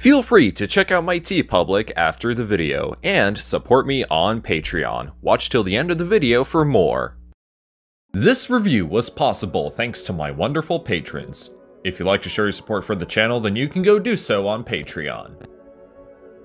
Feel free to check out my TeePublic after the video, and support me on Patreon. Watch till the end of the video for more. This review was possible thanks to my wonderful patrons. If you'd like to show your support for the channel, then you can go do so on Patreon.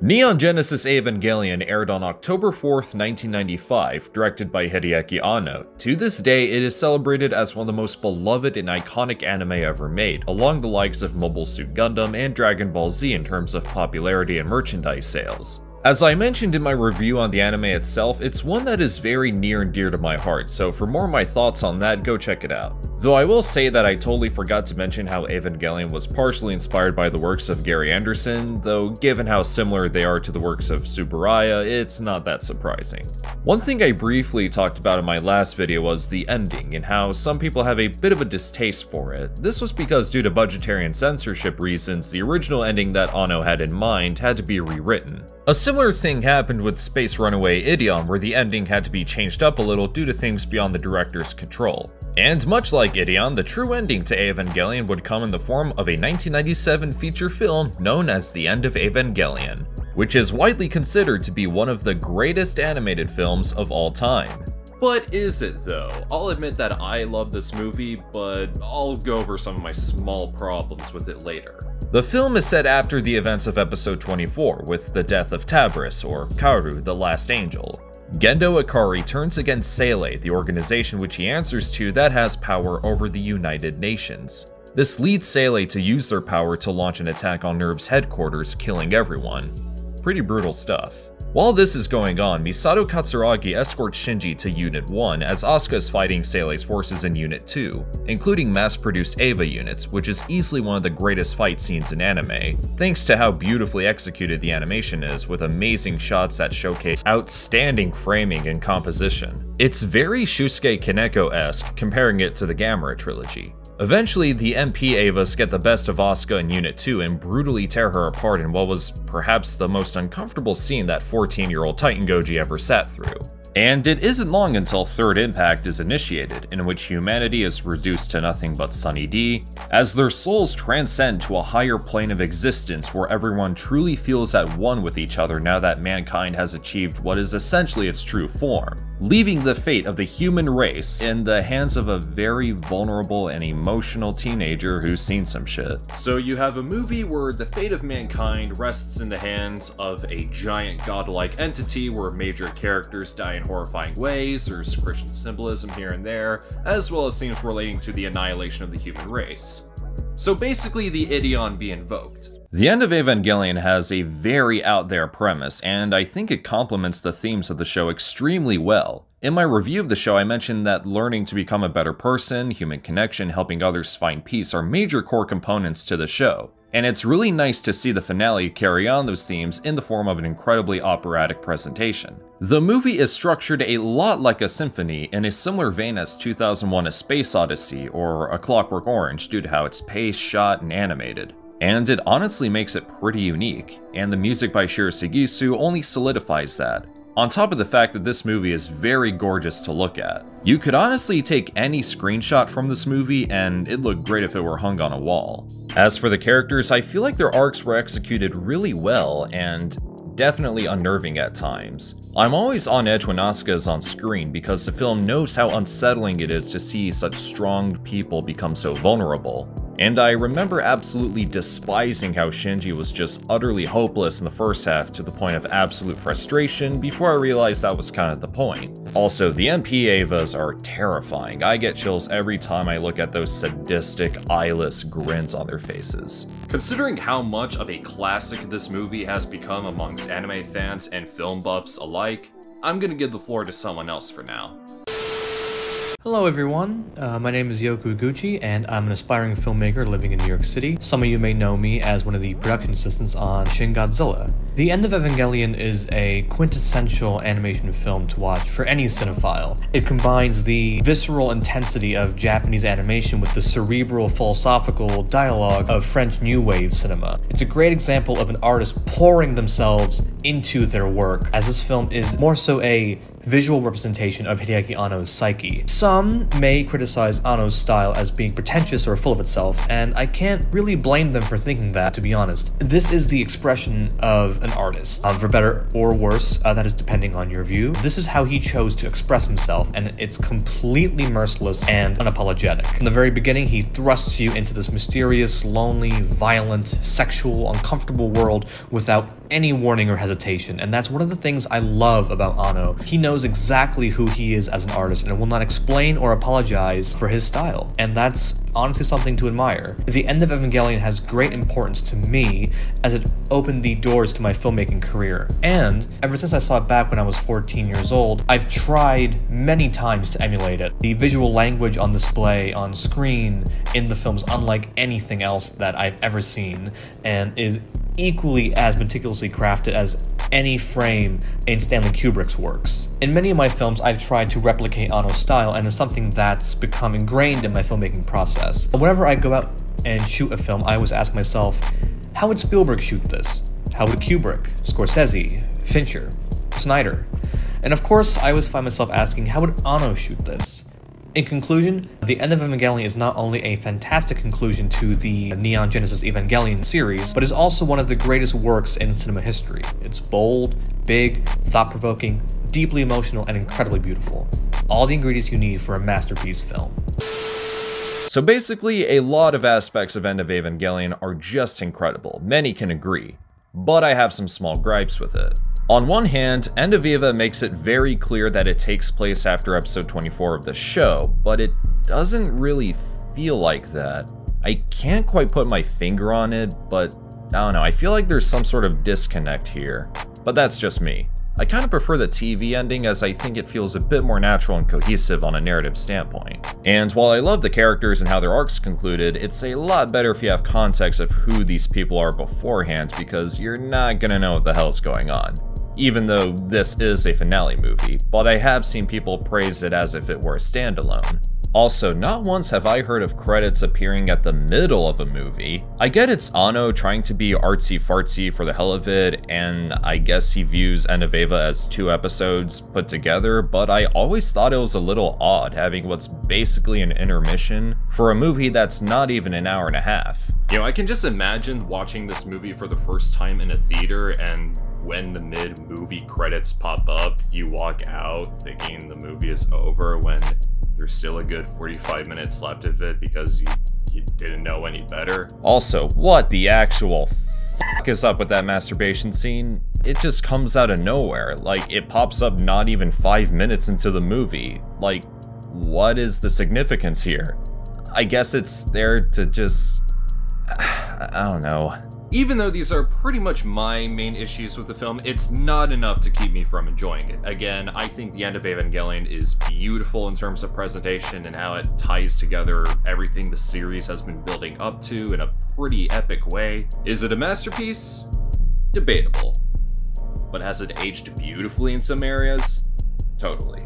Neon Genesis Evangelion aired on October 4th, 1995, directed by Hideaki Anno. To this day, it is celebrated as one of the most beloved and iconic anime ever made, along the likes of Mobile Suit Gundam and Dragon Ball Z in terms of popularity and merchandise sales. As I mentioned in my review on the anime itself, it's one that is very near and dear to my heart, so for more of my thoughts on that, go check it out. Though I will say that I totally forgot to mention how Evangelion was partially inspired by the works of Gary Anderson, though given how similar they are to the works of Tsuburaya, it's not that surprising. One thing I briefly talked about in my last video was the ending, and how some people have a bit of a distaste for it. This was because due to budgetary and censorship reasons, the original ending that Anno had in mind had to be rewritten. A similar thing happened with Space Runaway Ideon, where the ending had to be changed up a little due to things beyond the director's control. And much like Ideon, the true ending to Evangelion would come in the form of a 1997 feature film known as The End of Evangelion, which is widely considered to be one of the greatest animated films of all time. But is it though? I'll admit that I love this movie, but I'll go over some of my small problems with it later. The film is set after the events of episode 24, with the death of Tabris, or Kaoru, the last angel. Gendo Ikari turns against Seele, the organization which he answers to that has power over the United Nations. This leads Seele to use their power to launch an attack on NERV's headquarters, killing everyone. Pretty brutal stuff. While this is going on, Misato Katsuragi escorts Shinji to Unit 1 as Asuka is fighting Seele's forces in Unit 2, including mass-produced Eva units, which is easily one of the greatest fight scenes in anime, thanks to how beautifully executed the animation is with amazing shots that showcase outstanding framing and composition. It's very Shusuke Kaneko-esque, comparing it to the Gamera trilogy. Eventually, the MP Evas get the best of Asuka in Unit 2 and brutally tear her apart in what was perhaps the most uncomfortable scene that 14-year-old Titan Goji ever sat through. And it isn't long until Third Impact is initiated, in which humanity is reduced to nothing but Sunny D, as their souls transcend to a higher plane of existence where everyone truly feels at one with each other now that mankind has achieved what is essentially its true form leaving the fate of the human race in the hands of a very vulnerable and emotional teenager who's seen some shit. So you have a movie where the fate of mankind rests in the hands of a giant godlike entity where major characters die in horrifying ways, there's Christian symbolism here and there, as well as themes relating to the annihilation of the human race. So basically the Ideon be invoked. The end of Evangelion has a very out there premise, and I think it complements the themes of the show extremely well. In my review of the show, I mentioned that learning to become a better person, human connection, helping others find peace are major core components to the show. And it's really nice to see the finale carry on those themes in the form of an incredibly operatic presentation. The movie is structured a lot like a symphony in a similar vein as 2001 A Space Odyssey or A Clockwork Orange due to how it's paced, shot, and animated. And it honestly makes it pretty unique, and the music by Shiro Sagisu only solidifies that. On top of the fact that this movie is very gorgeous to look at. You could honestly take any screenshot from this movie and it'd look great if it were hung on a wall. As for the characters, I feel like their arcs were executed really well and definitely unnerving at times. I'm always on edge when Asuka is on screen because the film knows how unsettling it is to see such strong people become so vulnerable. And I remember absolutely despising how Shinji was just utterly hopeless in the first half to the point of absolute frustration before I realized that was kind of the point. Also, the MP Evas are terrifying. I get chills every time I look at those sadistic, eyeless grins on their faces. Considering how much of a classic this movie has become amongst anime fans and film buffs alike, I'm gonna give the floor to someone else for now. Hello everyone, uh, my name is Yoko Higuchi and I'm an aspiring filmmaker living in New York City. Some of you may know me as one of the production assistants on Shin Godzilla. The End of Evangelion is a quintessential animation film to watch for any cinephile. It combines the visceral intensity of Japanese animation with the cerebral philosophical dialogue of French New Wave cinema. It's a great example of an artist pouring themselves into their work, as this film is more so a visual representation of Hideaki Anno's psyche. Some may criticize Anno's style as being pretentious or full of itself, and I can't really blame them for thinking that, to be honest. This is the expression of an artist. Um, for better or worse, uh, that is depending on your view. This is how he chose to express himself, and it's completely merciless and unapologetic. From the very beginning, he thrusts you into this mysterious, lonely, violent, sexual, uncomfortable world without any warning or hesitation, and that's one of the things I love about Anno. He knows exactly who he is as an artist and will not explain or apologize for his style, and that's honestly something to admire. The end of Evangelion has great importance to me as it opened the doors to my filmmaking career, and ever since I saw it back when I was 14 years old, I've tried many times to emulate it. The visual language on display on screen in the film's unlike anything else that I've ever seen, and is equally as meticulously crafted as any frame in Stanley Kubrick's works. In many of my films, I've tried to replicate Anno's style, and it's something that's become ingrained in my filmmaking process. Whenever I go out and shoot a film, I always ask myself, how would Spielberg shoot this? How would Kubrick, Scorsese, Fincher, Snyder? And of course, I always find myself asking, how would Anno shoot this? In conclusion, The End of Evangelion is not only a fantastic conclusion to the Neon Genesis Evangelion series, but is also one of the greatest works in cinema history. It's bold, big, thought-provoking, deeply emotional, and incredibly beautiful. All the ingredients you need for a masterpiece film. So basically, a lot of aspects of End of Evangelion are just incredible, many can agree, but I have some small gripes with it. On one hand, End of Eva makes it very clear that it takes place after episode 24 of the show, but it doesn't really feel like that. I can't quite put my finger on it, but I don't know, I feel like there's some sort of disconnect here. But that's just me. I kind of prefer the TV ending as I think it feels a bit more natural and cohesive on a narrative standpoint. And while I love the characters and how their arcs concluded, it's a lot better if you have context of who these people are beforehand because you're not gonna know what the hell's going on even though this is a finale movie, but I have seen people praise it as if it were a standalone. Also, not once have I heard of credits appearing at the middle of a movie. I get it's Anno trying to be artsy-fartsy for the hell of it, and I guess he views End of Eva as two episodes put together, but I always thought it was a little odd having what's basically an intermission for a movie that's not even an hour and a half. You know, I can just imagine watching this movie for the first time in a theater and when the mid-movie credits pop up, you walk out thinking the movie is over when there's still a good 45 minutes left of it because you, you didn't know any better. Also, what the actual fuck is up with that masturbation scene? It just comes out of nowhere. Like, it pops up not even five minutes into the movie. Like, what is the significance here? I guess it's there to just... I don't know. Even though these are pretty much my main issues with the film, it's not enough to keep me from enjoying it. Again, I think the end of Evangelion is beautiful in terms of presentation and how it ties together everything the series has been building up to in a pretty epic way. Is it a masterpiece? Debatable. But has it aged beautifully in some areas? Totally.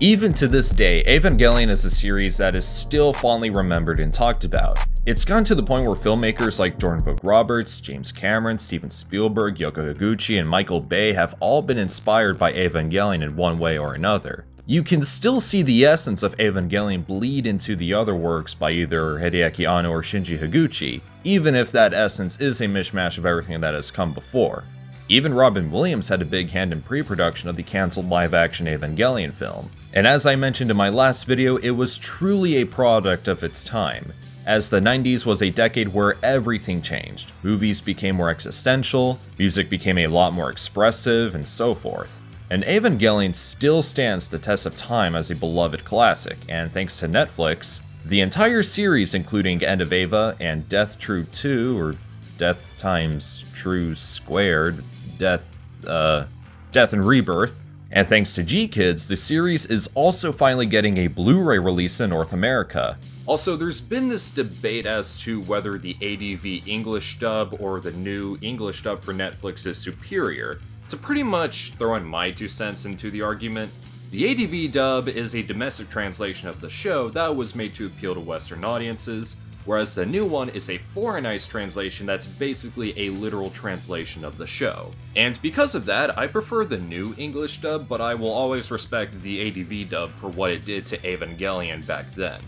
Even to this day, Evangelion is a series that is still fondly remembered and talked about. It's gone to the point where filmmakers like Jordan Vogt Roberts, James Cameron, Steven Spielberg, Yoko Higuchi, and Michael Bay have all been inspired by Evangelion in one way or another. You can still see the essence of Evangelion bleed into the other works by either Hideaki Anno or Shinji Higuchi, even if that essence is a mishmash of everything that has come before. Even Robin Williams had a big hand in pre-production of the cancelled live-action Evangelion film, and as I mentioned in my last video, it was truly a product of its time, as the 90s was a decade where everything changed. Movies became more existential, music became a lot more expressive, and so forth. And Evangelion still stands the test of time as a beloved classic, and thanks to Netflix, the entire series including End of Eva and Death True 2, or Death times True Squared, Death, uh, Death and Rebirth. And thanks to GKIDS, the series is also finally getting a Blu-ray release in North America. Also, there's been this debate as to whether the ADV English dub or the new English dub for Netflix is superior. To pretty much throw in my two cents into the argument, the ADV dub is a domestic translation of the show that was made to appeal to Western audiences, whereas the new one is a foreignized translation that's basically a literal translation of the show. And because of that, I prefer the new English dub, but I will always respect the ADV dub for what it did to Evangelion back then.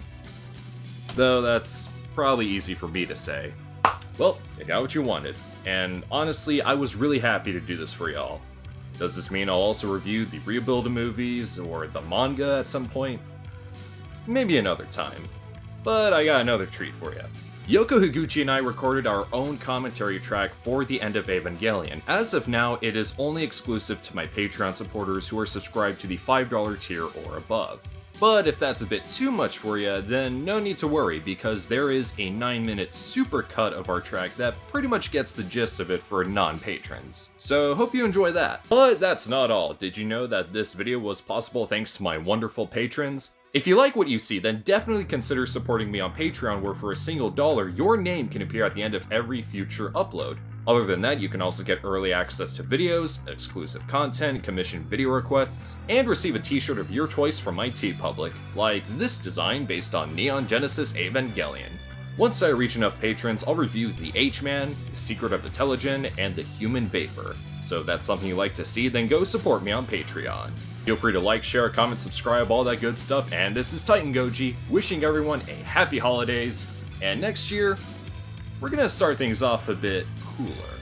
Though that's probably easy for me to say. Well, you got what you wanted, and honestly, I was really happy to do this for y'all. Does this mean I'll also review the Rebuilder movies or the manga at some point? Maybe another time. But I got another treat for you. Yoko Higuchi and I recorded our own commentary track for the end of Evangelion. As of now, it is only exclusive to my Patreon supporters who are subscribed to the $5 tier or above. But if that's a bit too much for you, then no need to worry because there is a 9 minute super cut of our track that pretty much gets the gist of it for non-patrons. So hope you enjoy that. But that's not all. Did you know that this video was possible thanks to my wonderful patrons? If you like what you see, then definitely consider supporting me on Patreon where for a single dollar, your name can appear at the end of every future upload. Other than that, you can also get early access to videos, exclusive content, commissioned video requests, and receive a t-shirt of your choice from my TeePublic, like this design based on Neon Genesis Evangelion. Once I reach enough patrons, I'll review the H-Man, the Secret of the Telegian, and the Human Vapor. So if that's something you like to see, then go support me on Patreon. Feel free to like, share, comment, subscribe, all that good stuff, and this is Titan Goji, wishing everyone a happy holidays, and next year, we're gonna start things off a bit cooler.